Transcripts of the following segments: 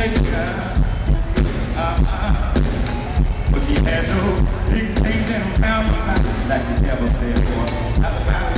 Ah, ah. But you had no dictating around the like the devil said, boy. How about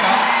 か